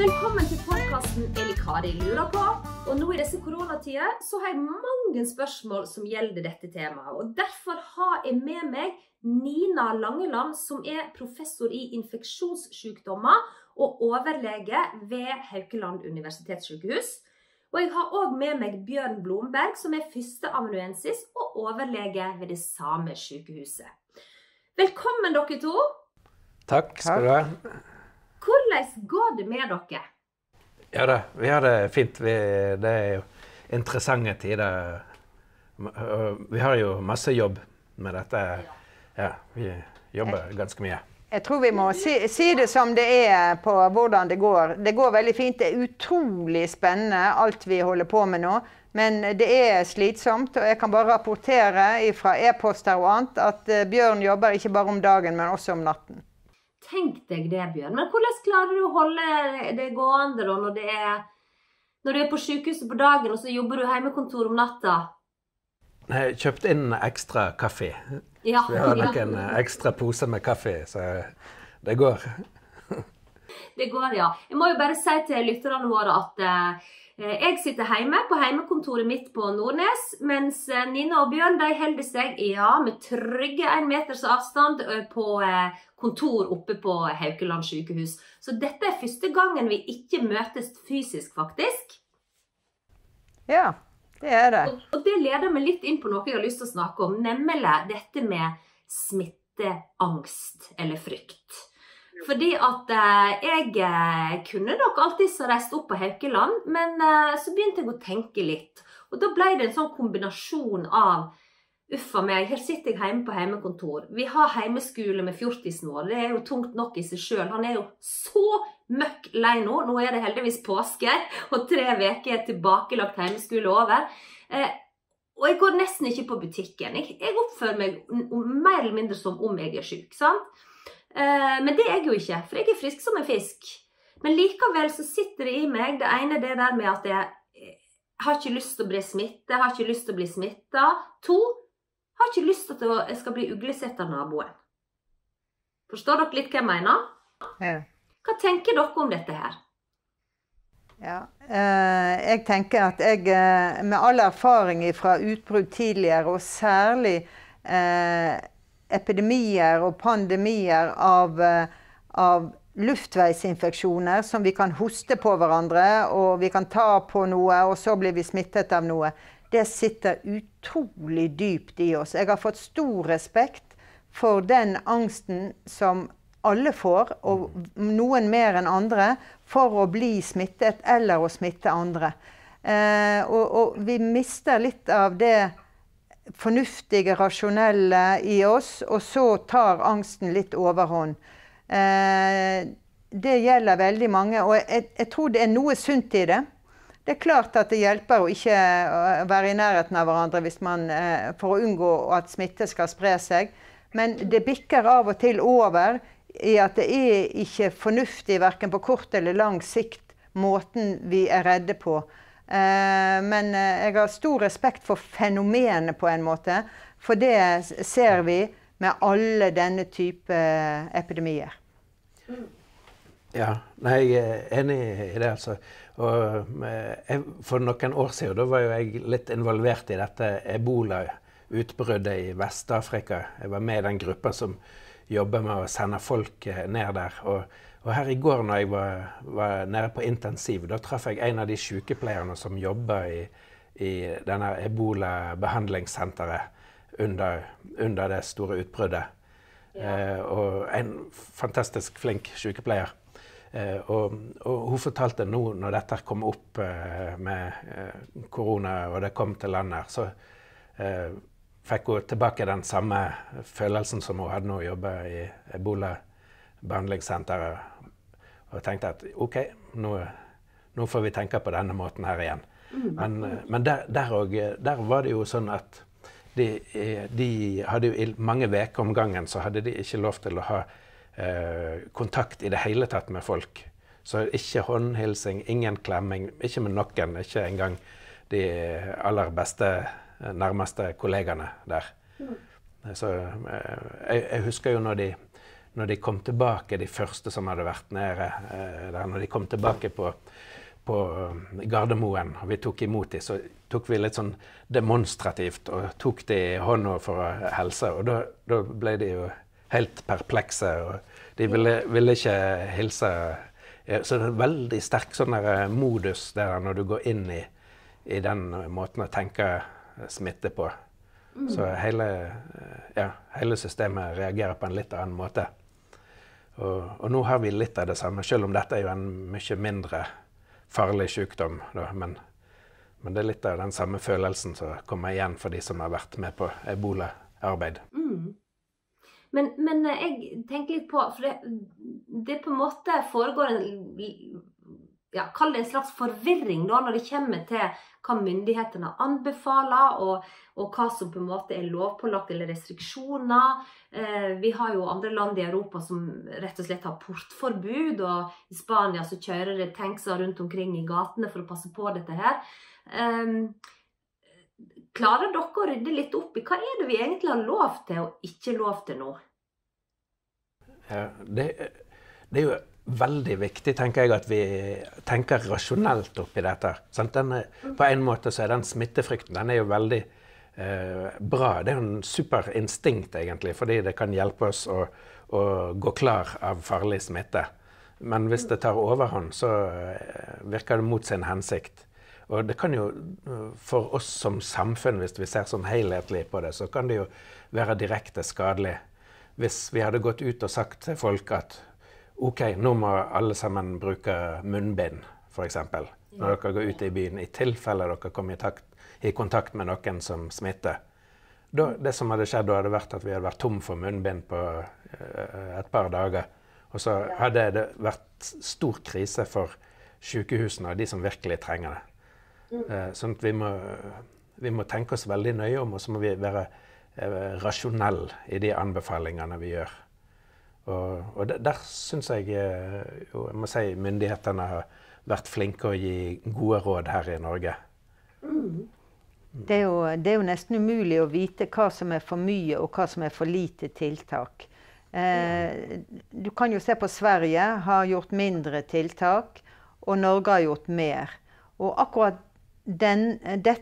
Velkommen til podkasten 'Eli Kari lurer på. Og nå i disse koronatider så har jeg mange spørsmål som gjelder dette temaet. Og derfor har jeg med meg Nina Langeland, som er professor i infeksjonssykdommer og overlege ved Haukeland universitetssykehus. Og jeg har òg med meg Bjørn Blomberg, som er førsteamanuensis og overlege ved det samme sykehuset. Velkommen, dere to. Takk skal du ha. Hvordan går det med dere? Ja da, vi har det fint. Vi, det er jo interessante tider. Vi har jo masse jobb med dette. Ja, vi jobber ganske mye. Jeg tror vi må si, si, det som det er på hvordan det går. Det går veldig fint. Det er utrolig spennende alt vi holder på med nå. Men det er slitsomt. Og jeg kan bare rapportere fra e-poster og annet at eh, Bjørn jobber ikke bare om dagen, men også om natten. Tenk deg det, Bjørn. Men hvordan klarer du å holde det gående da, når, det er, når du er på sykehuset på dagen, og så jobber du hjemmekontor om natta? Jeg har kjøpt inn ekstra kaffe. Ja, så vi har nok ja. en ekstra pose med kaffe, så det går. Det går, ja. Jeg må jo bare si til lytterne våre at eh, jeg sitter hjemme på hjemmekontoret mitt på Nordnes, mens eh, Nina og Bjørn de holder seg ja, med trygge én meters avstand eh, på eh, kontor oppe på Haukeland sykehus. Så dette er første gangen vi ikke møtes fysisk, faktisk. Ja, det er det. Og, og det leder meg litt inn på noe jeg har lyst til å snakke om, nemlig dette med smitteangst eller frykt. Fordi at eh, jeg eh, kunne nok alltid så reist opp på Haukeland, men eh, så begynte jeg å tenke litt. Og da ble det en sånn kombinasjon av Uffa meg, her sitter jeg hjemme på hjemmekontor. Vi har heimeskole med fjortisen vår. Det er jo tungt nok i seg sjøl. Han er jo så møkk lei nå. Nå er det heldigvis påske, og tre uker er tilbakelagt heimeskole over. Eh, og jeg går nesten ikke på butikken. Jeg, jeg oppfører meg mer eller mindre som om jeg er syk. sant? Eh, men det er jeg jo ikke, for jeg er frisk som en fisk. Men likevel så sitter det i meg det ene det der med at jeg har ikke lyst til å bli smittet, har ikke lyst til å bli smitta. To, har ikke lyst til at jeg skal bli uglesett av naboen. Forstår dere litt hva jeg mener? Hva tenker dere om dette her? Ja, eh, jeg tenker at jeg, eh, med all erfaring fra utbrudd tidligere, og særlig eh, epidemier og pandemier av, eh, av luftveisinfeksjoner som vi kan hoste på hverandre, og vi kan ta på noe, og så blir vi smittet av noe, det sitter utrolig dypt i oss. Jeg har fått stor respekt for den angsten som alle får, og noen mer enn andre, for å bli smittet eller å smitte andre. Eh, og, og vi mister litt av det fornuftige, rasjonelle i oss, og så tar angsten litt overhånd. Eh, det gjelder veldig mange, og jeg, jeg, tror det er noe sunt i det. Det er klart at det hjelper å ikke være i nærheten av hverandre man, eh, for å unngå at smitte skal spre seg. Men det bikker av og til over i at det er ikke fornuftig verken på kort eller lang sikt måten vi er redde på. Eh, men eh, jeg har stor respekt for fenomenet på en måte. For det ser vi med alle denne type epidemier. Ja, nei, jeg er enig i det, altså. Og for noen år siden da var jo jeg litt involvert i dette ebola-utbruddet i Vest-Afrika. Jeg var med i den gruppa som jobber med å sende folk ned der. Og, og her i går når jeg var, var, nede på intensiv, da traff jeg en av de sykepleierne som jobber i, i denne ebola-behandlingssenteret under, under, det store utbruddet. Ja. Eh, og en fantastisk flink sykepleier. Eh, og, og, hun fortalte nå når dette kom opp eh, med eh, korona og det kom til landet, så eh, fikk hun tilbake den samme følelsen som hun hadde når hun jobba i ebola-behandlingssenteret. Og tenkte at OK, nå, nå, får vi tenke på denne måten her igjen. Mm. Men, men der, der, og, der, var det jo sånn at de, de hadde jo i mange uker om gangen så hadde de ikke lov til å ha eh, kontakt i det hele tatt med folk. Så ikke håndhilsing, ingen klemming, ikke med noen. Ikke engang de aller beste, nærmeste kollegaene der. Mm. Så eh, jeg, jeg, husker jo når de når de kom tilbake, de første som hadde vært nede eh, der, når de kom tilbake på, på eh, Gardermoen, og vi tok imot dem, så tok vi litt sånn demonstrativt og tok dem i hånda for å hilse. Og da, ble de jo helt perplekse, og de ville, ville ikke hilse. Så det er en veldig sterk sånn der modus der når du går inn i, i den måten å tenke smitte på. Mm. Så hele, ja, hele systemet reagerer på en litt annen måte. Og, og, nå har vi litt av det samme, selv om dette er jo en mye mindre farlig sykdom. Da, men, men, det er litt av den samme følelsen som kommer igjen for de som har vært med på ebolaarbeid. Mm. Men, men, jeg tenker litt på For det, det på en måte foregår en ja, Kall det en slags forvirring da, når det kommer til hva myndighetene anbefaler, og, og, hva som på en måte er lovpålagt eller restriksjoner. Eh, vi har jo andre land i Europa som rett og slett har portforbud, og i Spania så kjører det tankser rundt omkring i gatene for å passe på dette her. Eh, klarer dere å rydde litt opp i hva er det vi egentlig har lov til og ikke lov til nå? Ja, det, det er jo veldig viktig tenker jeg, at vi tenker rasjonelt oppi dette. Denne, på en måte så er den smittefrykten den er jo veldig eh, bra. Det er jo en superinstinkt, egentlig, fordi det kan hjelpe oss å, å, gå klar av farlig smitte. Men hvis det tar overhånd, så eh, virker det mot sin hensikt. Og det kan jo, for oss som samfunn, hvis vi ser sånn helhetlig på det, så kan det jo være direkte skadelig. Hvis vi hadde gått ut og sagt til folk at OK, nå må alle sammen bruke munnbind, f.eks. Når dere går ut i byen, i tilfelle dere kommer i, takt, i kontakt med noen som smitter. Da, det som hadde skjedd, da hadde vært at vi hadde vært tom for munnbind på uh, et par dager. Og så hadde det vært stor krise for sykehusene og de som virkelig trenger det. Uh, sånn at vi må, vi må, tenke oss veldig nøye om, og så må vi være uh, rasjonelle i de anbefalingene vi gjør. Og, og der, der syns jeg eh, jo, jeg må si myndighetene har vært flinke å gi gode råd her i Norge. Mm. Det, er jo, det, er jo, nesten umulig å vite hva som er for mye og hva som er for lite tiltak. Eh, du kan jo se på Sverige har gjort mindre tiltak, og Norge har gjort mer. Og akkurat den, det,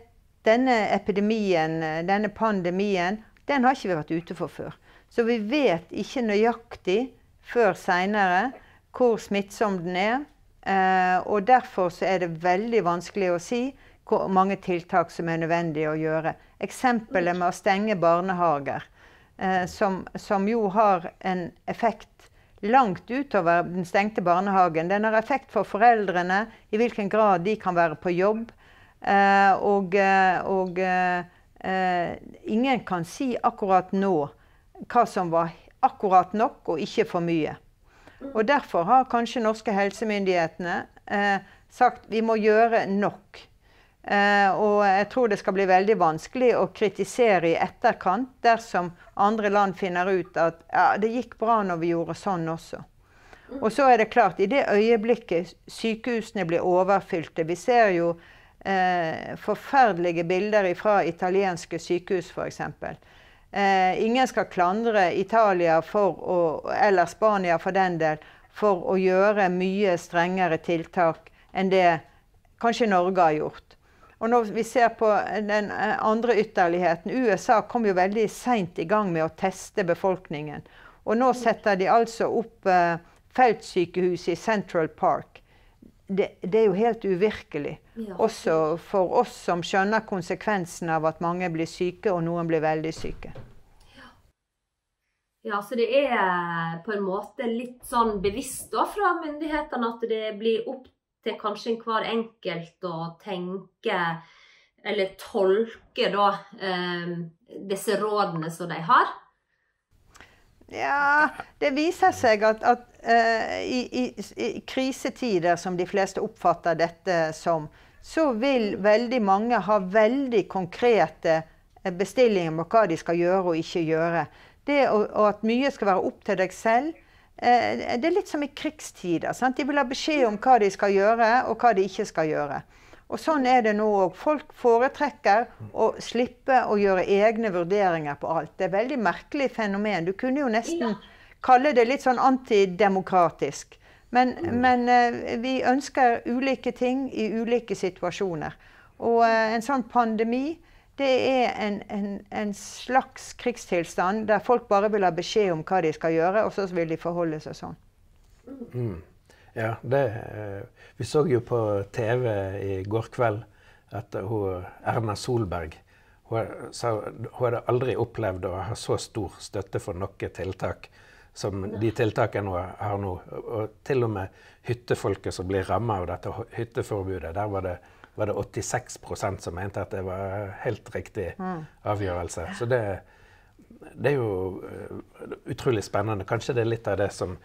denne epidemien, denne pandemien, den har ikke vi vært ute for før. Så vi vet ikke nøyaktig før seinere hvor smittsom den er. Eh, og derfor er det veldig vanskelig å si hvor mange tiltak som er nødvendig å gjøre. Eksempelet med å stenge barnehager, eh, som, som, jo har en effekt langt utover den stengte barnehagen. Den har effekt for foreldrene, i hvilken grad de kan være på jobb. Eh, og, og ingen kan si akkurat nå hva som var akkurat nok og ikke for mye. Og Derfor har kanskje norske helsemyndighetene eh, sagt vi må gjøre nok. Eh, og jeg tror det skal bli veldig vanskelig å kritisere i etterkant dersom andre land finner ut at ja, det gikk bra når vi gjorde sånn også. Og så er det klart, i det øyeblikket sykehusene blir overfylte Vi ser jo eh, forferdelige bilder fra italienske sykehus, f.eks. Eh, ingen skal klandre Italia å, eller Spania for den del for å gjøre mye strengere tiltak enn det kanskje Norge har gjort. Og når vi ser på den eh, andre ytterligheten USA kom jo veldig seint i gang med å teste befolkningen. Og nå setter de altså opp eh, feltsykehus i Central Park. Det, det, er jo helt uvirkelig. Ja. Også for oss som skjønner konsekvensen av at mange blir syke, og noen blir veldig syke. Ja, så det er på en måte litt sånn bevisst da fra myndighetene at det blir opp til kanskje hver enkelt å tenke eller tolke da eh, disse rådene som de har? Ja, det viser seg at, at i, i, i, krisetider, som de fleste oppfatter dette som, så vil veldig mange ha veldig konkrete eh, bestillinger på hva de skal gjøre og ikke gjøre. Det og, og at mye skal være opp til deg selv. Uh, det er litt som i krigstider. Sant? De vil ha beskjed om hva de skal gjøre, og hva de ikke skal gjøre. Og sånn er det nå òg. Folk foretrekker å slippe å gjøre egne vurderinger på alt. Det er et veldig merkelig fenomen. Du kunne jo nesten kalle det litt sånn antidemokratisk. Men, Mm. men eh, vi ønsker ulike ting i ulike situasjoner. Og eh, en sånn pandemi det er en, en, en slags krigstilstand der folk bare vil ha beskjed om hva de skal gjøre, og så vil de forholde seg sånn. Mm. Ja, det eh, Vi så jo på TV i går kveld at hun, Erna Solberg hun, sa, hun hadde aldri opplevd å ha så stor støtte for noe tiltak som de tiltakene har nå. Og til og med hyttefolket som blir ramma av dette hytteforbudet, der var det, var det 86% som mente at det var helt riktig avgjørelse. Så det, det er jo uh, utrolig spennende. Kanskje det er litt av det som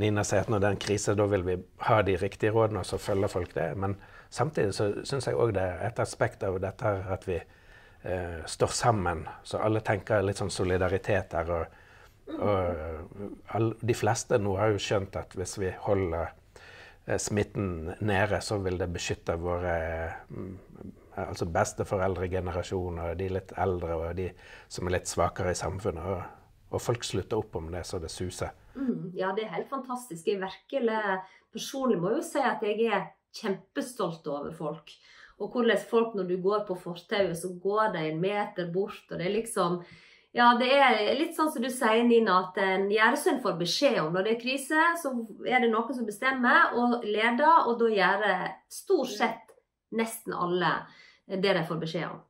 Nina sier, at når det er en krise, da vil vi ha de riktige rådene, og så følger folk det. Men samtidig så syns jeg òg det er et aspekt av dette at vi eh, står sammen. Så alle tenker litt sånn solidaritet der. Og, og de fleste nå har jo skjønt at hvis vi holder uh, smitten nede, så vil det beskytte våre altså besteforeldregenerasjon og de litt eldre og de som er litt svakere i samfunnet. Og, og folk slutter opp om det så det suser. Mm, ja, det er helt fantastisk. Jeg virkelig personlig må jo si at jeg er kjempestolt over folk. Og hvordan folk, når du går på fortauet, så går de en meter bort, og det er liksom ja, det er litt sånn som du sier, Nina, at en gjerdesønn får beskjed om. Når det er krise, så er det noen som bestemmer og leder, og da gjør stort sett nesten alle det de får beskjed om.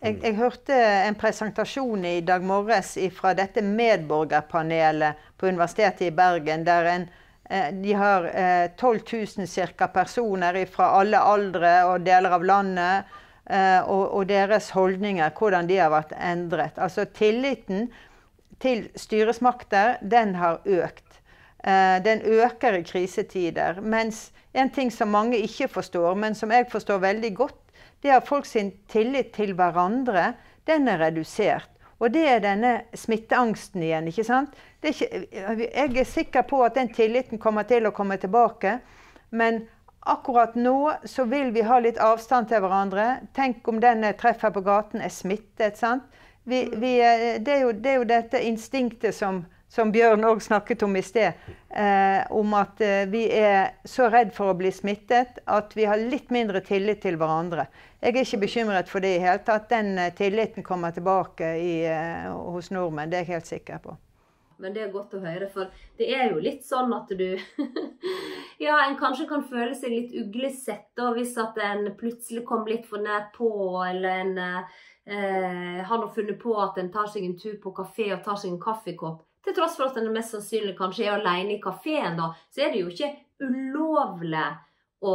Jeg, jeg, hørte en presentasjon i dag morges fra dette medborgerpanelet på Universitetet i Bergen. der en, De har 12 000 cirka personer fra alle aldre og deler av landet. Og, og deres holdninger, hvordan de har vært endret. Altså tilliten til styresmakter, den har økt. Den øker i krisetider. Mens en ting som mange ikke forstår, men som jeg forstår veldig godt, det er at folk sin tillit til hverandre, den er redusert. Og det er denne smitteangsten igjen. ikke sant? Er ikke, jeg er sikker på at den tilliten kommer til å komme tilbake. Men akkurat nå så vil vi ha litt avstand til hverandre. Tenk om den jeg treffer på gaten, er smittet. sant? Vi, vi, det, er jo, det, er jo, dette instinktet som, som Bjørn òg snakket om i sted. Eh, om at eh, vi er så redd for å bli smittet at vi har litt mindre tillit til hverandre. Jeg er ikke bekymret for det i hele tatt. Den eh, tilliten kommer tilbake i, hos nordmenn. Det er jeg helt sikker på. Men det er godt å høre, for det er jo litt sånn at du Ja, en kanskje kan føle seg litt uglesett da, hvis at en plutselig kom litt for nært på, eller en eh, har nå funnet på at en tar seg en tur på kafé og tar seg en kaffekopp. Til tross for at en mest sannsynlig kanskje er alene i kafeen, da, så er det jo ikke ulovlig å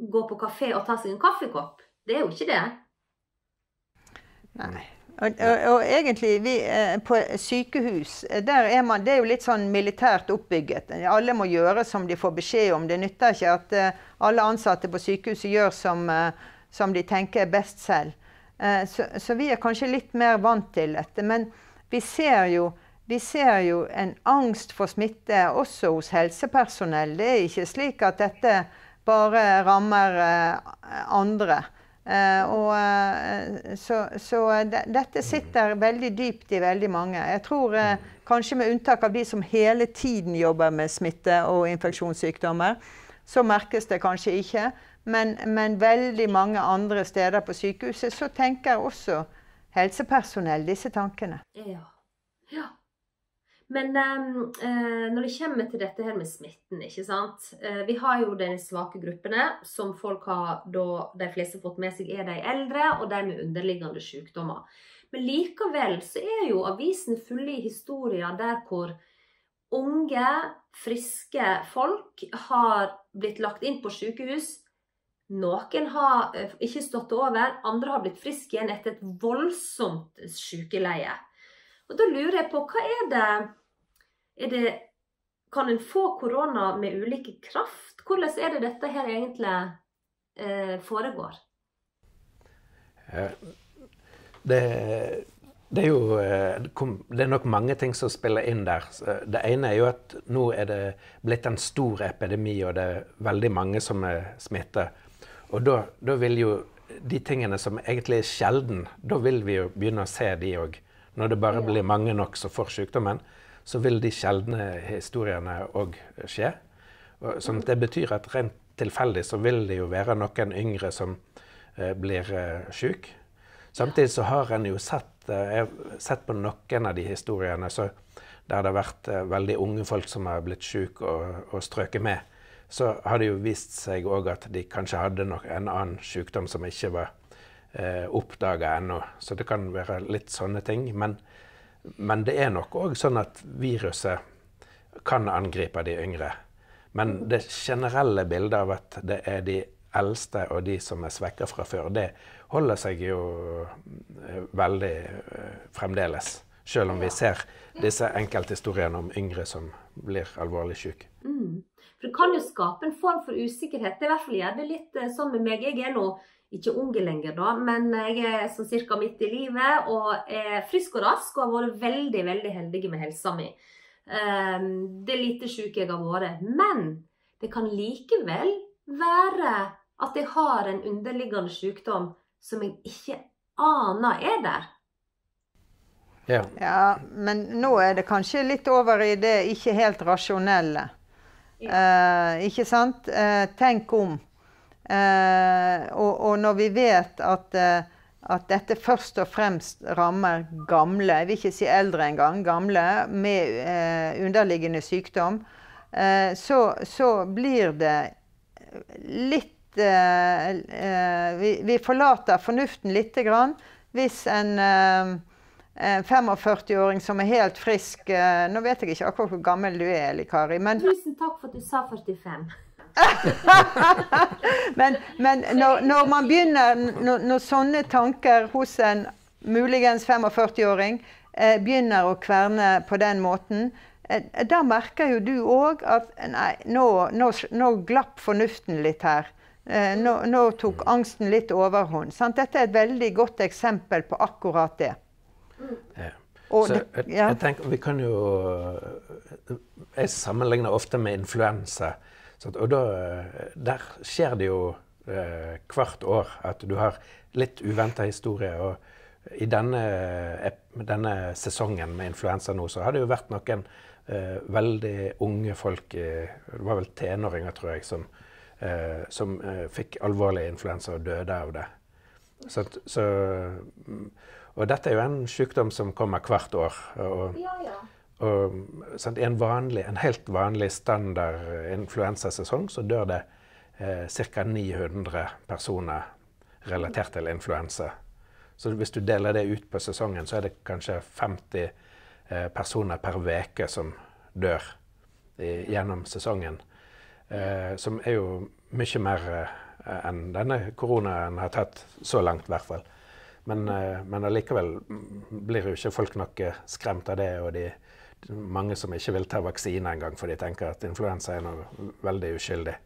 gå på kafé og ta seg en kaffekopp. Det er jo ikke det. Nei. Og, og, og, egentlig, vi, eh, på sykehus, der er man, det er jo litt sånn militært oppbygget. Alle må gjøre som de får beskjed om. Det nytter ikke at uh, alle ansatte på sykehuset gjør som, som de tenker er best selv. Så, så, vi er kanskje litt mer vant til dette. Men vi ser, jo, vi ser jo en angst for smitte også hos helsepersonell. Det er ikke slik at dette bare rammer andre. Uh, og, uh, så, så de, dette sitter veldig dypt i veldig mange. Jeg tror kanskje med unntak av de som hele tiden jobber med smitte og infeksjonssykdommer, så merkes det kanskje ikke. Men, men veldig mange andre steder på sykehuset så tenker også helsepersonell disse tankene. Ja. ja. Men eh, når det kommer til dette her med smitten, ikke sant. Eh, vi har jo de svake gruppene, som folk har da de fleste fått med seg er de eldre og de med underliggende sykdommer. Men likevel så er jo avisene fulle i historier der hvor unge, friske folk har blitt lagt inn på sykehus. Noen har eh, ikke stått over, andre har blitt friske igjen etter et voldsomt sykeleie. Og da lurer jeg på, hva er det det, kan en få korona med ulike kraft? Hvordan er det dette her egentlig eh, foregår? Det, det, er jo Det er nok mange ting som spiller inn der. Det ene er jo at nå er det blitt en stor epidemi, og det er veldig mange som er smittet. Og da, da vil jo de tingene som egentlig er sjelden, da vil vi jo begynne å se de òg. Når det bare blir mange nok som får sykdommen, så vil de sjeldne historiene òg skje. Sånn det betyr at rent tilfeldig så vil det jo være noen yngre som eh, blir eh, syk. Samtidig så har en jo sett, eh, sett på noen av de historiene så, der det har vært eh, veldig unge folk som har blitt syke og, og strøket med. Så har det jo vist seg òg at de kanskje hadde nok en annen sykdom som ikke var eh, oppdaga ennå. Så det kan være litt sånne ting. Men, men det er nok òg sånn at viruset kan angripe de yngre. Men det generelle bildet av at det er de eldste og de som er svekka fra før, det holder seg jo eh, veldig eh, fremdeles. Selv om vi ser disse enkelthistoriene om yngre som blir alvorlig syke. Mm. For det kan jo skape en form for usikkerhet. Det er i hvert fall gjør det litt eh, sånn med meg. Jeg er nå ikke unge lenger, da, men jeg er sånn cirka midt i livet og er frisk og rask og har vært veldig, veldig heldig med helsa mi. Ehm, det er lite sjuk jeg har vært. Men det kan likevel være at jeg har en underliggende sykdom som jeg ikke aner er der. Ja. Ja, men nå er det kanskje litt over i det ikke helt rasjonelle. Eh, ikke sant? Eh, tenk om. Eh, og, og når vi vet at, eh, at dette først og fremst rammer gamle, jeg vil ikke si eldre engang, gamle med eh, underliggende sykdom, så, så blir det litt vi, forlater fornuften lite grann hvis en eh, en 45-åring som er helt frisk Nå vet jeg ikke akkurat hvor gammel du er, Eli Kari, men, Tusen takk for at du sa 45. men, men når, når man begynner når, når sånne tanker hos en muligens 45-åring eh, begynner å kverne på den måten, eh, da merker jo du òg at nei, nå, nå, nå glapp fornuften litt her. Eh, nå, nå tok angsten litt overhånd. Sant? Dette er et veldig godt eksempel på akkurat det. Ja. Så jeg, jeg tenker, vi kan jo Jeg sammenligner ofte med influensa. Sant? Og da, der skjer det jo eh, hvert år at du har litt uventa historie. Og i denne, denne sesongen med influensa nå, så har det jo vært noen eh, veldig unge folk, eh, det var vel tenåringer, tror jeg, som, eh, som eh, fikk alvorlig influensa og døde av det. Så, så, mm, og dette er jo en sykdom som kommer hvert år. Og, Ja, ja. Sant, I en, vanlig, en helt vanlig standard influensasesong så dør det eh, ca. 900 personer relatert til influensa. Så hvis du deler det ut på sesongen, så er det kanskje 50 eh, personer per uke som dør i, gjennom sesongen. Eh, som er jo mye mer eh, enn denne koronaen har tatt så langt, i hvert fall. Men, eh, men allikevel blir jo ikke folk noe skremt av det. Og de, mange som ikke vil ta vaksine engang, for de tenker at influensa er noe veldig uskyldig.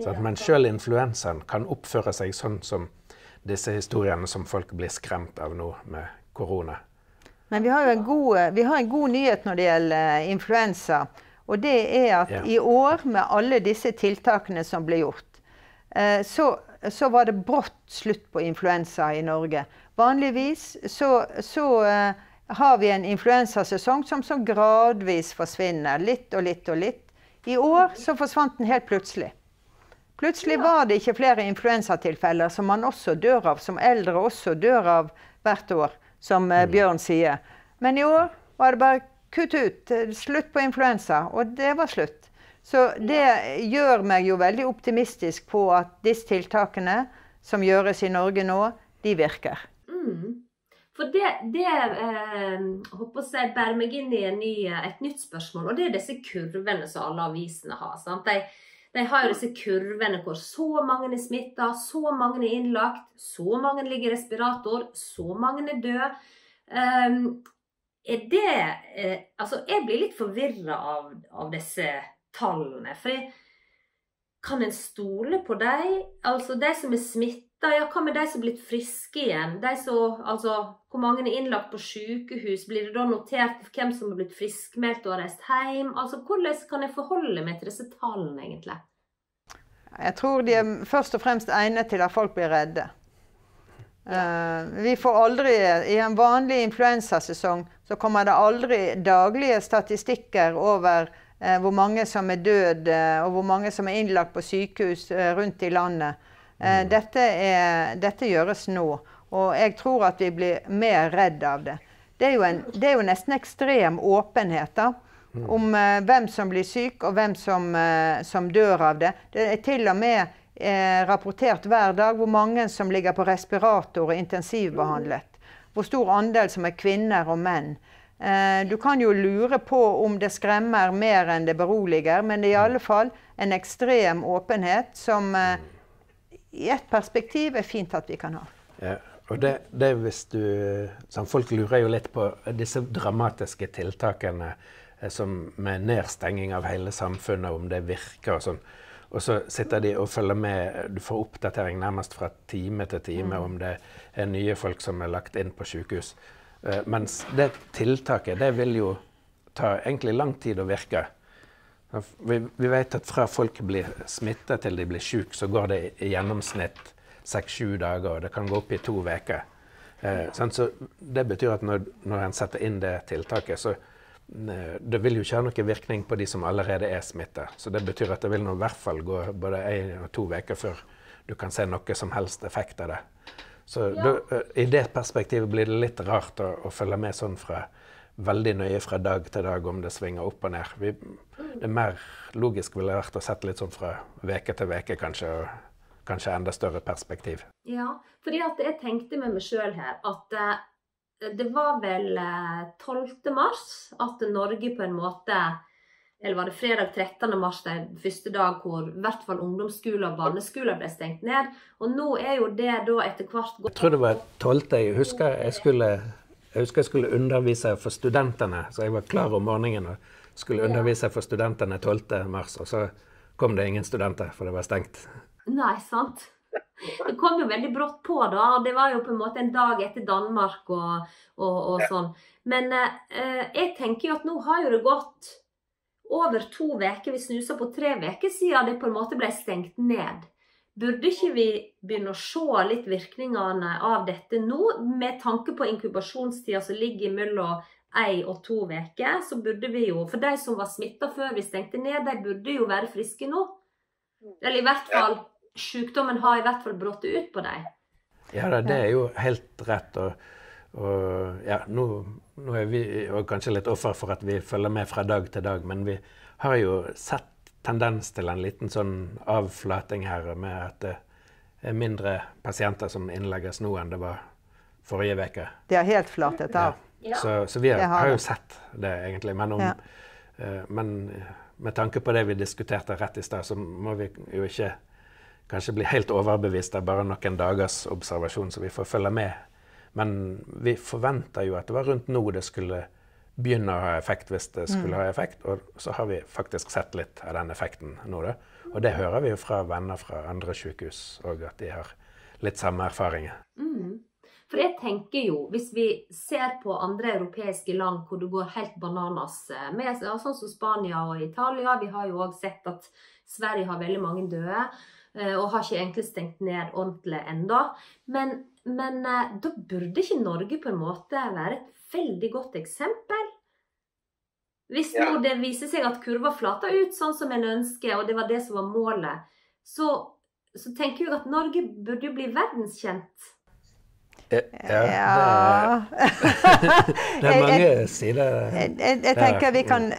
Sånn, Men sjøl influensaen kan oppføre seg sånn som disse historiene som folk blir skremt av nå med korona. Men vi har en god, vi har en god nyhet når det gjelder eh, influensa. Og det er at Ja. i år, med alle disse tiltakene som ble gjort, eh, så, så var det brått slutt på influensa i Norge. Vanligvis så, så eh, har vi en influensasesong som så gradvis forsvinner. Litt og litt og litt. I år så forsvant den helt plutselig. Plutselig var det ikke flere influensatilfeller som man også dør av, som eldre også dør av hvert år, som eh, Bjørn sier. Men i år var det bare kutt ut. eh, Slutt på influensa. Og det var slutt. Så det gjør meg jo veldig optimistisk på at disse tiltakene som gjøres i Norge nå, de virker. Mm. For det, det eh, håper jeg bærer meg inn i ny, et nytt spørsmål, og det er disse kurvene som alle avisene har. sant? De, de har jo disse kurvene hvor så mange er smitta, så mange er innlagt, så mange ligger i respirator, så mange er døde. Um, er det eh, Altså, jeg blir litt forvirra av, av disse tallene. For jeg, kan en stole på dem? Altså de som er smitta, ja, hva med de som er blitt friske igjen? De som, altså, hvor mange er innlagt på sykehus? Blir det da notert hvem som er blitt friskmeldt og har reist hjem? Altså, hvordan kan jeg forholde meg til disse tallene, egentlig? Jeg tror de er først og fremst egnet til at folk blir redde. Uh, vi får aldri, I en vanlig influensasesong så kommer det aldri daglige statistikker over uh, hvor mange som er døde, uh, og hvor mange som er innlagt på sykehus rundt i landet. Mm. Dette, er, dette, gjøres nå, og jeg tror at vi blir mer redd av det. Det er jo, en, det er jo nesten ekstrem åpenhet da, mm. om hvem som blir syk, og hvem som, som dør av det. Det er til og med eh, rapportert hver dag hvor mange som ligger på respirator og intensivbehandlet. Hvor stor andel som er kvinner og menn. Eh, du kan jo lure på om det skremmer mer enn det beroliger, men det er i alle fall en ekstrem åpenhet som eh, i ett perspektiv er fint at vi kan ha. Ja, og det, det hvis du, sånn, Folk lurer jo litt på disse dramatiske tiltakene eh, som med nedstenging av hele samfunnet, om det virker og sånn. Og så sitter de og følger med. Du får oppdatering nærmest fra time til time mm. om det er nye folk som er lagt inn på sykehus. Uh, mens det tiltaket det vil jo ta egentlig lang tid å virke. Vi, vi vet at fra folk blir smittet til de blir syke, så går det i gjennomsnitt seks-sju dager. Og det kan gå opp i to uker. Uh, så det betyr at når, når en setter inn det tiltaket, så det vil jo ikke ha noen virkning på de som allerede er smitta. Så det betyr at det vil nå i hvert fall gå både én og to uker før du kan se noe som helst effekt av det. Så ja. da, eh, i det perspektivet blir det litt rart å, å, følge med sånn fra veldig nøye fra dag til dag om det svinger opp og ned. Vi, det mer logisk ville vært å sette litt sånn fra uke til uke, kanskje. og Kanskje enda større perspektiv. Ja, fordi at jeg tenkte med meg sjøl her at uh, det var vel 12. Eh, mars at Norge på en måte Eller var det fredag 13. mars, den første dag hvor i hvert fall ungdomsskoler og barneskoler ble stengt ned. Og nå er jo det da etter hvert gått Jeg tror det var 12. Jeg husker jeg skulle, jeg husker jeg skulle undervise for studentene, så jeg var klar om morgenen og skulle undervise for studentene 12. mars. Og så kom det ingen studenter, for det var stengt. Nei, sant. Det kom jo veldig brått på, da. Det var jo på en måte en dag etter Danmark og, og, og sånn. Men eh, jeg tenker jo at nå har jo det gått over to uker. Vi snuser på tre uker siden det på en måte ble stengt ned. Burde ikke vi begynne å se litt virkningene av dette nå, med tanke på inkubasjonstida som ligger mellom én og to uker? Så burde vi jo For de som var smitta før vi stengte ned, de burde jo være friske nå. Eller i hvert fall sykdommen har i hvert fall brutt ut på dem. Ja, det er jo helt rett. Og, og ja, nå, nå, er vi kanskje litt offer for at vi følger med fra dag til dag, men vi har jo sett tendens til en liten sånn avflating her med at det er mindre pasienter som innlegges nå enn det var forrige uke. Det har helt flatet av. Ja. Så, så, vi har, har, jo sett det, egentlig. Men, om, ja. uh, men med tanke på det vi diskuterte rett i stad, så må vi jo ikke kanskje bli helt overbevist av bare noen dagers observasjon, så vi får følge med. Men vi forventer jo at det var rundt nå det skulle begynne å ha effekt, hvis det skulle mm. ha effekt. Og så har vi faktisk sett litt av den effekten nå, da. Og det hører vi jo fra venner fra andre sykehus òg, at de har litt samme erfaringer. Mm. For jeg tenker jo, hvis vi ser på andre europeiske land hvor det går helt bananas eh, med, sånn som Spania og Italia Vi har jo òg sett at Sverige har veldig mange døde. Eh, og har ikke egentlig stengt ned ordentlig ennå. Men, men eh, da burde ikke Norge på en måte være et veldig godt eksempel? Hvis ja. det viser seg at kurva flater ut sånn som en ønsker, og det var det som var målet, så, så tenker jeg at Norge burde jo bli verdenskjent. Ja, ja. Det, er mange sider. Jeg tenker vi kan,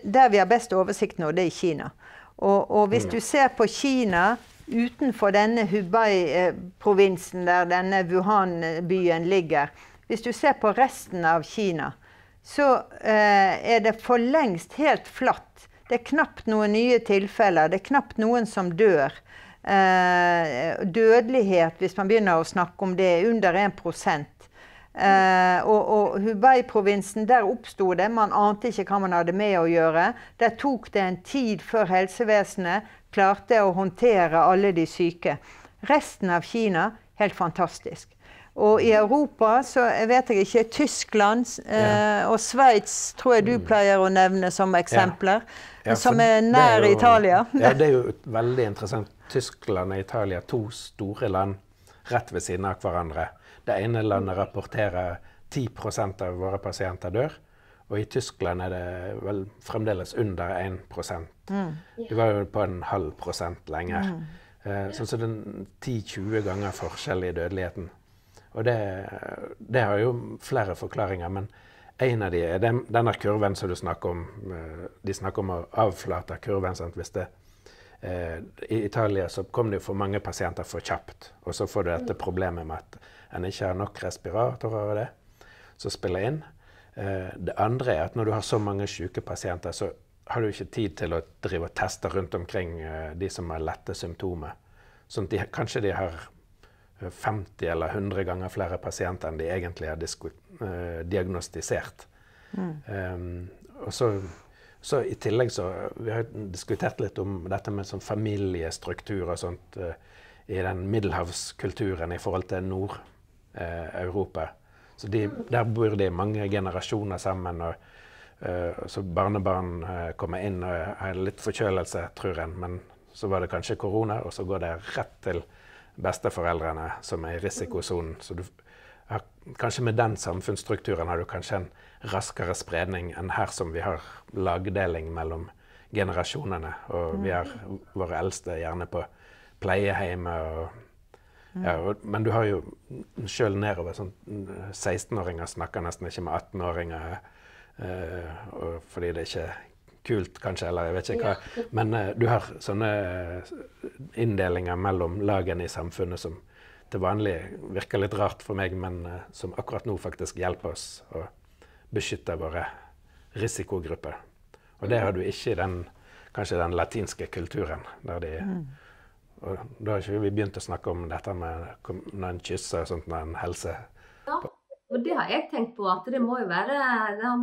Der vi har best oversikt nå, det er i Kina. Og, og hvis mm. du ser på Kina utenfor denne Hubei-provinsen der denne Wuhan-byen ligger Hvis du ser på resten av Kina, så eh, er det for lengst helt flatt. Det er knapt noen nye tilfeller. Det er knapt noen som dør. Eh, dødelighet, hvis man begynner å snakke om det, er under 1 eh, og, og Hubei-provinsen, der oppsto det. Man ante ikke hva man hadde med å gjøre. Der tok det en tid før helsevesenet klarte å håndtere alle de syke. Resten av Kina helt fantastisk. Og i Europa så vet jeg ikke Tyskland eh, og Sveits tror jeg du mm. pleier å nevne som eksempler. Ja. Ja, som er nær er jo, Italia. ja, det er jo veldig interessant. Tyskland og Italia, to store land rett ved siden av hverandre. Det ene landet rapporterer 10% av våre pasienter dør. Og i Tyskland er det vel fremdeles under 1 mm. De var jo på en halv prosent lenger. Mm. Sånn så det er 10-20 ganger forskjell i dødeligheten. Og det, det, har jo flere forklaringer, men en av de er den, denne kurven som du snakker om. Eh, de snakker om å avflate kurven. Sant? Hvis det, eh, I Italia så kom det jo for mange pasienter for kjapt. Og så får du dette problemet med at en ikke har nok respiratorer og det, som spiller inn. Eh, det andre er at når du har så mange syke pasienter, så har du ikke tid til å drive og teste rundt omkring eh, de som har lette symptomer. Sånn at de, kanskje de har 50 eller 100 ganger flere pasienter enn de egentlig har diagnostisert. Mm. Um, og så, så, I tillegg så Vi har diskutert litt om dette med sånn familiestruktur og sånt uh, i den middelhavskulturen i forhold til Nord-Europa. Uh, så de, der bor de mange generasjoner sammen. og så barnebarn kommer inn og har litt forkjølelse, tror en, men så var det kanskje korona, og så går det rett til besteforeldrene som er i risikosonen. Så du har, kanskje med den samfunnsstrukturen har du kanskje en raskere spredning enn her som vi har lagdeling mellom generasjonene. Og vi har våre eldste gjerne på pleiehjemmet. Ja, men du har jo sjøl nedover sånn 16-åringer snakker nesten ikke med 18-åringer. Uh, fordi det ikke kult, kanskje, eller jeg vet ikke hva. Men uh, du har sånne eh, inndelinger mellom lagene i samfunnet som til vanlig virker litt rart for meg, men uh, som akkurat nå faktisk hjelper oss å beskytte våre risikogrupper. Og det har du ikke i den, kanskje den latinske kulturen. der de... Mm. Og da har ikke vi begynt å snakke om dette med når en kysser og sånt når en hilser. Ja. Og det har jeg tenkt på, at det må jo være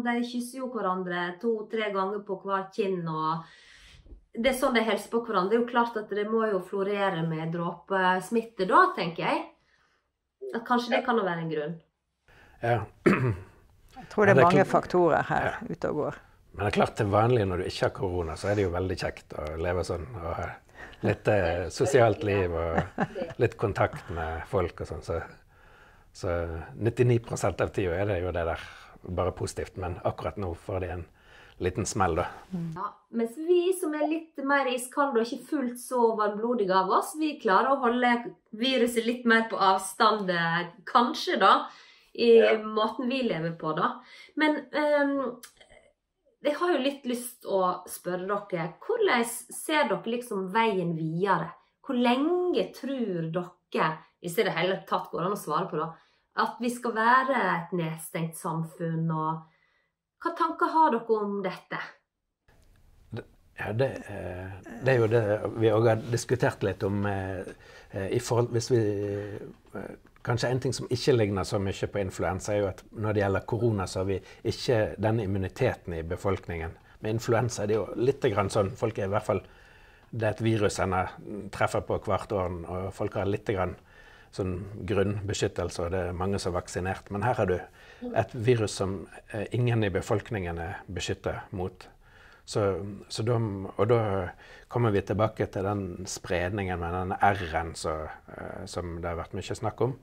De kysser jo hverandre to-tre ganger på hver kinn. og Det er sånn de hilser på hverandre. Det er jo klart at det må jo florere med dråpesmitte da, tenker jeg. At kanskje det kan jo være en grunn. Ja. Jeg tror det er mange faktorer her ja. ute og går. Men det er klart til vanlig når du ikke har korona, så er det jo veldig kjekt å leve sånn. og Litt eh, sosialt liv og litt kontakt med folk og sånn. Så så 99% av tida er det jo det der bare positivt. Men akkurat nå får de en liten smell, da. Ja, mens vi som er litt mer iskalde og ikke fullt så varmblodige av oss, vi klarer å holde viruset litt mer på avstand, kanskje, da. I ja. måten vi lever på, da. Men um, jeg har jo litt lyst å spørre dere Hvordan ser dere liksom veien videre? Hvor lenge tror dere hvis det hele tatt går an å svare på det, at vi skal være et nedstengt samfunn. og Hva tanker har dere om dette? Ja, det, eh, det, er jo det vi òg har diskutert litt om eh, i forhold, hvis vi, eh, Kanskje en ting som ikke ligner så mye på influensa, er jo at når det gjelder korona, så har vi ikke denne immuniteten i befolkningen. Med influensa er det jo litt sånn Folk er i hvert fall Det er et virus en treffer på hvert år, og folk har litt sånn grunnbeskyttelse, og det er mange som er vaksinert. Men her har du et virus som eh, ingen i befolkningen er beskyttet mot. Så, så de, og da kommer vi tilbake til den spredningen med den R-en eh, som det har vært mye snakk om.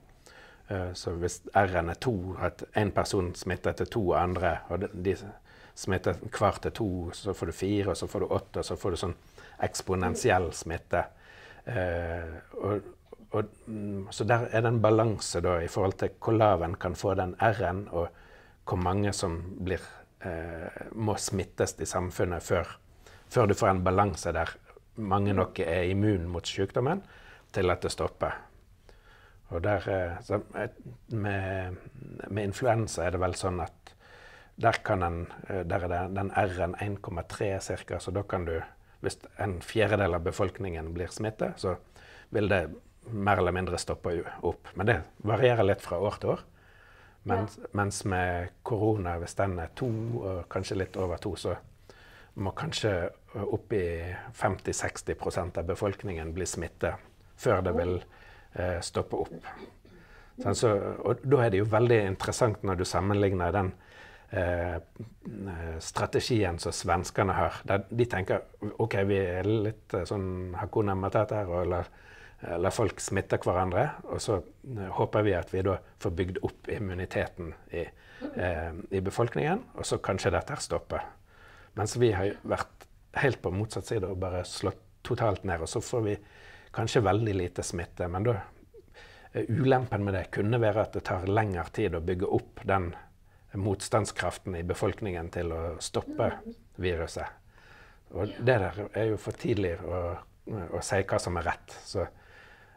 Uh, så hvis R-en er to, at én person smitter til to andre, og de, smitter hver til to, så får du fire, og så får du åtte, og så får du sånn eksponentiell smitte. Uh, og, og, mm, så der er det en balanse da, i forhold til hvor lav en kan få den R-en, og hvor mange som blir, eh, må smittes i samfunnet før, før, du får en balanse der mange nok er immun mot sykdommen, til at det stopper. Og der, eh, med, med, influensa er det vel sånn at der, en, eh, der er det den R-en 1,3 ca. Så da kan du, hvis en fjerdedel av befolkningen blir smittet, så vil det mer eller mindre stoppe opp. Men det varierer litt fra år til år. Mens, ja. mens med korona, hvis den er to, og kanskje litt over to, så må kanskje opp i 50-60% av befolkningen bli smittet før det vil stoppe opp. Så, og da er det jo veldig interessant når du sammenligner den eh, strategien som svenskene har. Der de tenker OK, vi er litt eh, sånn Hakuna Matata, eller la folk smitte hverandre. Og så håper vi at vi da får bygd opp immuniteten i, eh, i befolkningen, og så kanskje dette stopper. Mens vi har vært helt på motsatt side og bare slått totalt ned. Og så får vi kanskje veldig lite smitte. Men da ulempen med det kunne være at det tar lengre tid å bygge opp den motstandskraften i befolkningen til å stoppe viruset. Og det der er jo for tidlig å, å si hva som er rett. Så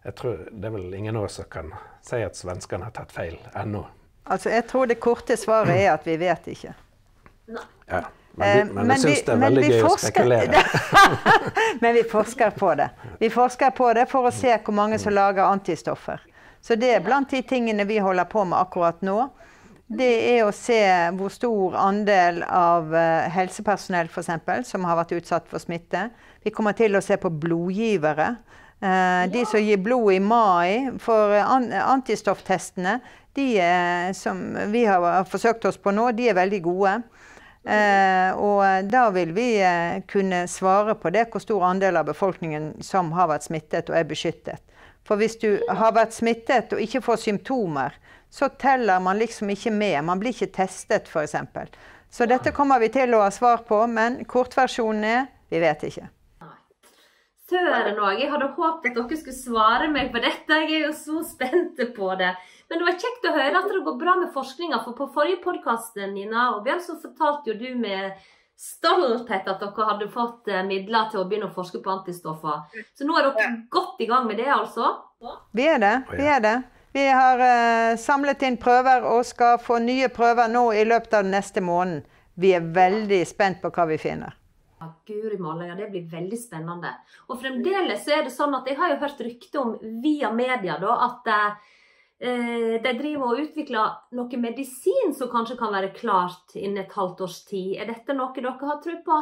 jeg tror det er vel ingen av oss som kan si at svenskene har tatt feil ennå. Altså, jeg tror det korte svaret er at vi vet ikke. Ja, men, vi, men, men jeg syns det er veldig gøy å spekulere. men vi forsker på det. Vi forsker på det for å se hvor mange som lager antistoffer. Så det er blant de tingene vi holder på med akkurat nå. Det er å se hvor stor andel av uh, helsepersonell for eksempel, som har vært utsatt for smitte. Vi kommer til å se på blodgivere. Uh, de som gir blod i mai. For an antistofftestene, de som vi har forsøkt oss på nå, de er veldig gode. Og da vil vi kunne svare på det, hvor stor andel av befolkningen som har vært smittet og er beskyttet. For hvis du har vært smittet og ikke får symptomer, så teller man liksom ikke med. Man blir ikke testet, f.eks. Så dette kommer vi til å ha svar på, men kortversjonen er vi vet ikke. Søren òg. Jeg hadde håpet at dere skulle svare meg på dette. Jeg er jo så spent på det. Men det var kjekt å høre at det går bra med forskninga. For på forrige podkast, Nina og Bjørn, så fortalte jo du med stolthet at dere hadde fått eh, midler til å begynne å forske på antistoffer. Så nå er dere godt i gang med det, altså? Vi er det. Vi er det. Vi har uh, samlet inn prøver og skal få nye prøver nå i løpet av den neste måneden. Vi er veldig spent på hva vi finner. Ja, Guri malla, ja, det blir veldig spennende. Og fremdeles er det sånn at jeg har jo hørt rykte om via media da, at Eh, de driver og utvikler noe medisin som kanskje kan være klart innen et halvt års tid. Er dette noe dere har tro på?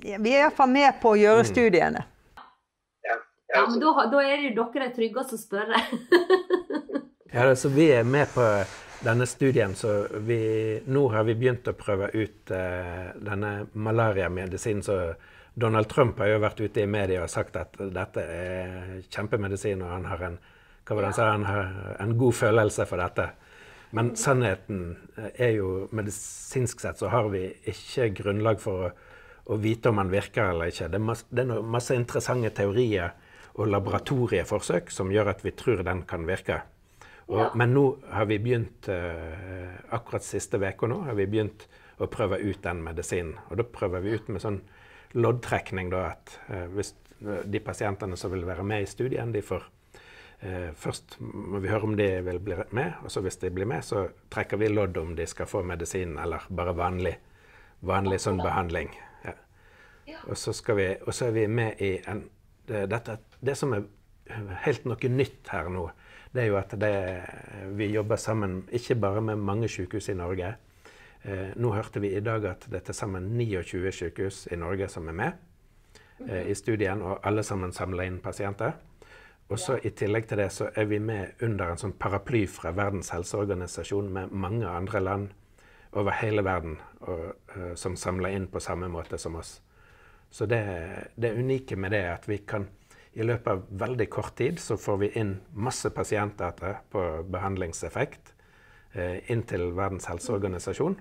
Vi er iallfall med på å gjøre mm. studiene. Ja, ja men da, da, er det jo dere de tryggeste å spørre. ja, altså Vi er med på denne studien, så vi, nå har vi begynt å prøve ut uh, denne malariamedisinen. Så Donald Trump har jo vært ute i media og sagt at dette er kjempemedisin, og han har en det han har en god følelse for dette. Men sannheten er jo medisinsk sett så har vi ikke grunnlag for å, å vite om den virker eller ikke. Det er, masse, det er masse interessante teorier og laboratorieforsøk som gjør at vi tror den kan virke. Og, ja. Men nå har vi begynt, uh, akkurat siste uka nå, har vi begynt å prøve ut den medisinen. Og da prøver vi ut med sånn loddtrekning, da, at uh, hvis de pasientene som vil være med i studien, de får Eh, først må vi høre om de vil bli med, og så hvis de blir med, så trekker vi lodd om de skal få medisin eller bare vanlig, vanlig sånn behandling. Ja. Og, så vi, og, så er vi med i en det, dette, det som er helt noe nytt her nå, det er jo at det, vi jobber sammen ikke bare med mange sykehus i Norge. Eh, nå hørte vi i dag at det er til sammen 29 sykehus i Norge som er med eh, i studien, og alle sammen samler inn pasienter. Og så I tillegg til det så er vi med under en sånn paraply fra Verdens helseorganisasjon med mange andre land over hele verden og, uh, som samler inn på samme måte som oss. Så det, det unike med det er at vi kan i løpet av veldig kort tid så får vi inn masse pasientdata på behandlingseffekt eh, inn til Verdens helseorganisasjon.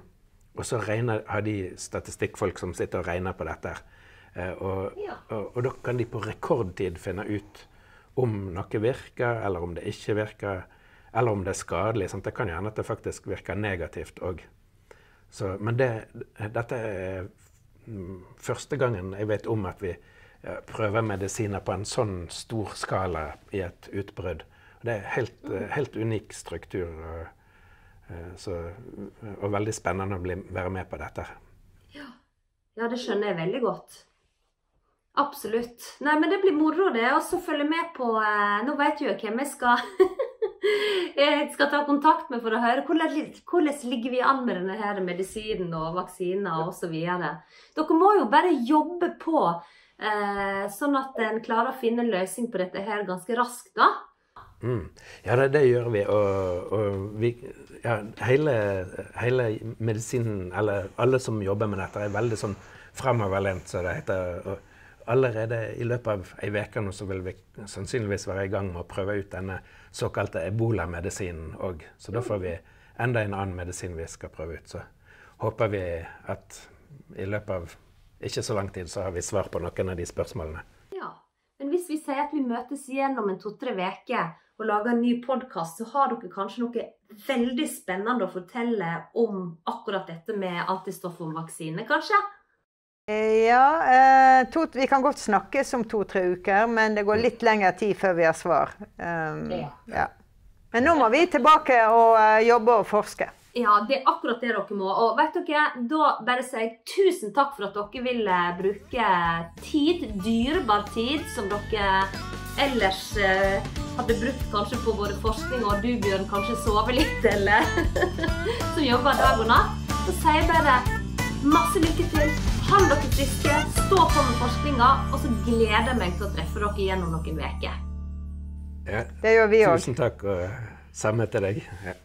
Og så regner, har de statistikkfolk som sitter og regner på dette. Eh, og, og, og da kan de på rekordtid finne ut om noe virker, eller om det ikke virker, eller om det er skadelig. Sant? Det kan jo hende at det faktisk virker negativt òg. Men det, dette er første gangen jeg vet om at vi prøver medisiner på en sånn stor skala i et utbrudd. Det er helt, helt unik struktur. Og, så, og veldig spennende å bli, være med på dette. Ja. ja, det skjønner jeg veldig godt. Absolutt. Nei, men det blir moro, det. Og så følge med på eh, Nå vet jo hvem jeg skal jeg skal ta kontakt med for å høre hvordan, hvordan ligger vi an med denne medisinen og vaksiner osv. Dere må jo bare jobbe på, eh, sånn at en klarer å finne en løsning på dette her ganske raskt. da. Mm. Ja, det, det, gjør vi. Og, og vi, ja, hele, hele medisinen, eller alle som jobber med dette, er veldig sånn fremoverlent, som det heter. Og, allerede i løpet av ei uke nå så vil vi sannsynligvis være i gang med å prøve ut denne såkalte ebolamedisinen òg. Så da får vi enda en annen medisin vi skal prøve ut. Så håper vi at i løpet av ikke så lang tid så har vi svar på noen av de spørsmålene. Ja, Men hvis vi sier at vi møtes igjen om en to-tre uker og lager en ny podkast, så har dere kanskje noe veldig spennende å fortelle om akkurat dette med antistoffvaksine, kanskje? Ja, eh, to, vi kan godt snakkes om to-tre uker, men det går litt lengre tid før vi har svar. Um, Ja. ja. Men nå må vi tilbake og eh, jobbe og forske. Ja, det er akkurat det dere må. Og vet dere, da bare sier jeg tusen takk for at dere ville bruke tid, dyrebar tid, som dere ellers eh, hadde brukt kanskje på både forskning og du, Bjørn, kanskje sove litt, eller som jobber dag og natt. Så sier jeg bare masse lykke til. Hold dere friske, stå på med forskninga, og så gleder jeg meg til å treffe dere igjen om noen uker. Ja. Det gjør vi òg. Tusen takk, og samme til deg. Ja.